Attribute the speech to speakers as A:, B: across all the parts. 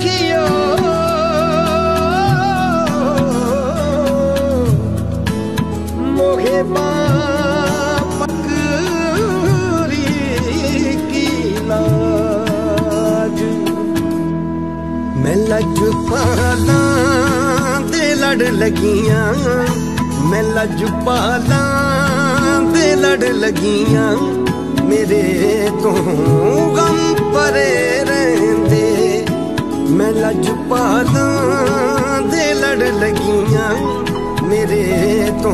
A: ਸਖੀਓ ਮੋਹੇ ਮਾ ਮੈਂ ਲੱਜ ਪਾਲਾਂ ਤੇ ਲੜ ਲਗੀਆਂ ਮੈਂ ਲੱਜ ਪਾਲਾਂ ਤੇ ਲੜ ਲਗੀਆਂ ਮੇਰੇ ਤੋਂ ਗਮ ਪਰੇ ਮੈਂ ਲੱਜ ਪਾਲਾਂ ਦੇ ਲੜ ਲੱਗੀਆਂ ਮੇਰੇ ਤੋਂ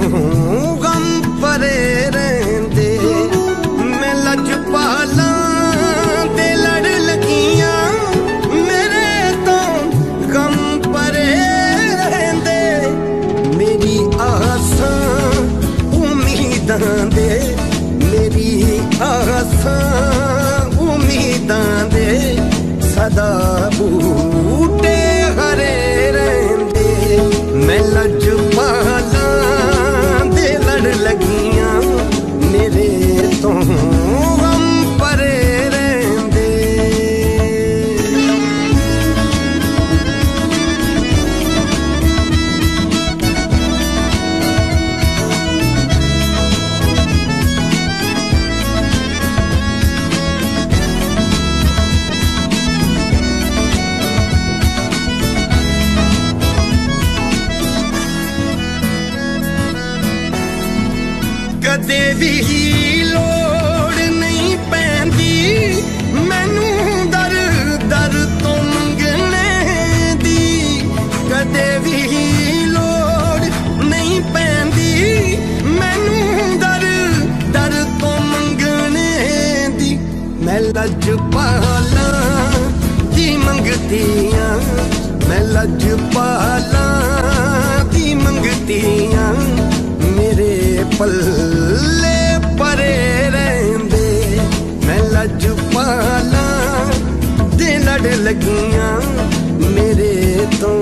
A: ਕਦੇ ਵੀ ਲੋੜ ਨਹੀਂ ਪੈਂਦੀ। ਮੈਨੂੰ ਦਰ ਦਰ ਤੋਂ ਮੰਗਣੇ ਦੀ ਕਦੇ ਵੀ ਲੋੜ ਨਹੀਂ ਪੈਂਦੀ। ਮੈਨੂੰ ਦਰ ਦਰ ਤੋਂ ਮੰਗਣੇ ਦੀ। ਮੈਂ ਲੱਜ ਪਾਲਾਂ ਦੀ ਮੰਗਤੀਆਂ ਮੈਂ ਲੱਜ ਪਾਲਾਂ ਪੱਲੇ ਪਰੇ ਰਹਿੰਦੇ ਮੈਂ ਲੱਜ ਪਾਲਾਂ ਦੇ ਲੜ ਲੱਗੀਆਂ ਮੇਰੇ ਤੋਂ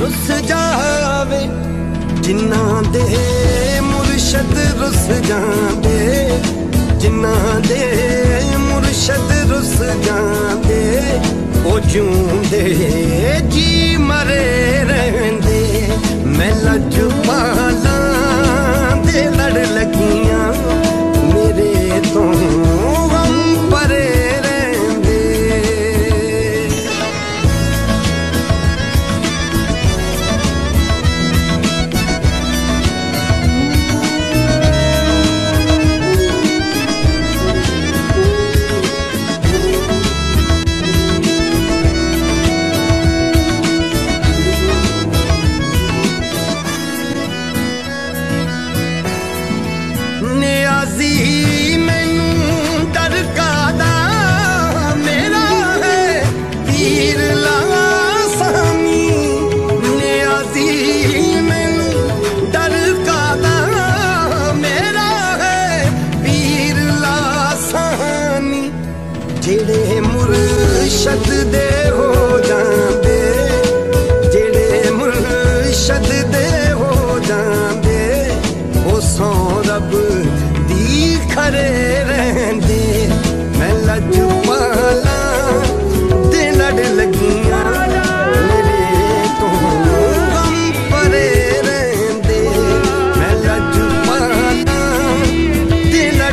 A: ਰੁੱਸ ਜਾਵੇ। ਜਿਨ੍ਹਾਂ ਦੇ ਮੁਰਸ਼ਦ ਰੁੱਸ ਜਾਂਦੇ। ਜਿਨ੍ਹਾਂ ਦੇ ਮੁਰਸ਼ਦ ਰੁੱਸ ਜਾਂਦੇ। ਉਹ ਜਿਉਂਦੇ ਜੀ ਮਰੇ ਰਹਿੰਦੇ। ਮੈਂ ਲੱਜ ਪਾਲਾਂ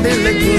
A: ਤੇ ਲੜ